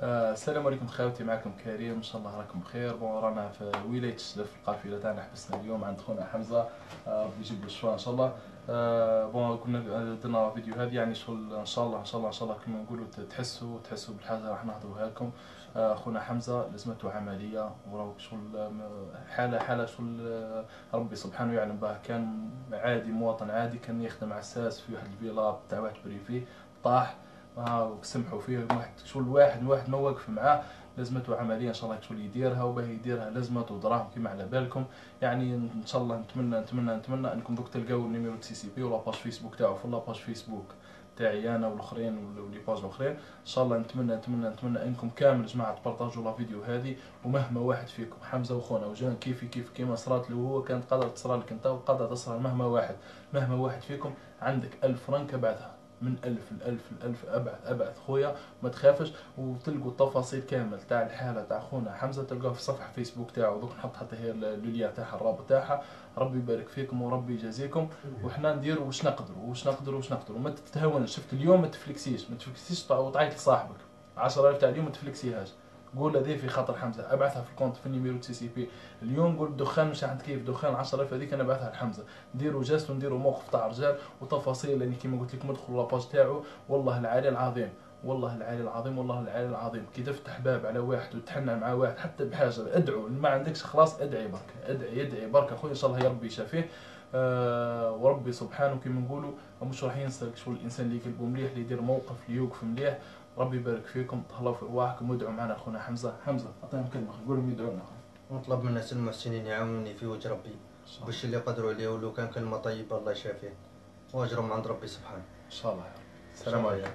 آه، السلام عليكم خواتي معكم كريم إن شاء الله راكم بخير. bon رانا في ولايه الشلف القافله تاعنا حبسنا اليوم عند خونا حمزة. آه، ربي يجيب له الشفاء إن شاء الله. آه، bon كنا درنا فيديو هذه يعني شغل إن شاء الله إن شاء الله إن شاء الله كما نقولوا تحسوا تحسوا بالحاجة راح نهضروها لكم. آه، خونا حمزة لزمته عملية وراهو شغل حالة حالة شغل آه، ربي سبحانه يعلم به كان عادي مواطن عادي كان يخدم عساس في واحد الفيلا تاع واحد privé طاح. ها وسمحوا فيه واحد شغل واحد واحد ما واقف معاه لازمته عملية إن شاء الله شغل يديرها وباه يديرها لازمته دراهم كيما على بالكم. يعني إن شاء الله نتمنى نتمنى نتمنى أنكم دوك تلقاو ال numéro CCP و la page Facebook تاعو. في la page Facebook تاعي أنا والأخرين و les pages الاخرين إن شاء الله نتمنى نتمنى نتمنى أنكم كامل جماعة تبارطاجوا la vidéo هذه. ومهما واحد فيكم حمزة وخونا وجان كيفي كيف كيما صرات له هو كانت قادرة تصرى لك أنت وقادرة تصرى مهما واحد. مهما واحد فيكم عندك ألف فرنك ابعثها من ألف الألف الألف أبعث أبعث خويا ما تخافش وتلقوا التفاصيل كامل تاع الحالة تاع خونا حمزة تلقاها في صفحة فيسبوك تاعو دوك نحط حتى هي اللوليا تاعها الرابط تاعها. ربي يبارك فيكم وربي يجازيكم. وحنا نديروا واش نقدروا واش نقدروا واش نقدروا. ما تتهاونش. شفت اليوم ما تفلكسيش. ما تفلكسيش وتعيط لصاحبك. 10000 تاع اليوم ما تفلكسيهاش. قول هذه في خاطر حمزة. أبعثها في ال compte في ال numéro CCP. اليوم قول دخان مش عند كيف دخان 10000 هذيك أنا ابعثها لحمزة. نديروا geste ونديروا موقف تاع رجال وتفاصيل لاني كيما قلت لكم ادخلوا la page تاعو. والله العالي العظيم. والله العالي العظيم والله العالي العظيم. كي تفتح باب على واحد وتحنى مع واحد حتى بحاجة. ادعوا ما عندكش خلاص ادعي برك ادعي ادعي برك اخويا إن شاء الله يا ربي يشافيه. آه وربي سبحانه كيما نقولوا مش راح ينسى شو الإنسان اللي قلبه مليح اللي يدير موقف اللي يوقف مليح. ربي يبارك فيكم تهلاو في أرواحكم وادعوا معنا أخونا حمزة. حمزة أعطيهم كلمة قول لهم يدعونا ونطلب من الناس المحسنين يعاونوني في وجه ربي. باش اللي يقدروا عليه ولو كان كلمة طيبة الله يشافيه. وأجرهم عند ربي سبحانه. إن شاء الله السلام عليكم.